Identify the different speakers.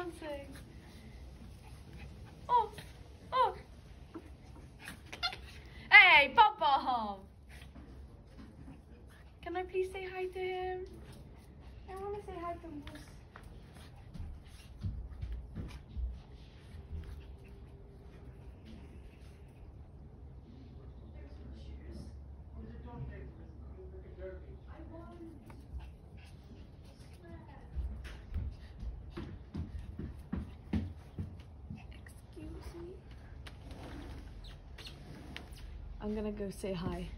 Speaker 1: dancing. Oh, oh. Hey, Papa! Can I please say hi to him? I want to say hi to Moose. I'm gonna go say hi.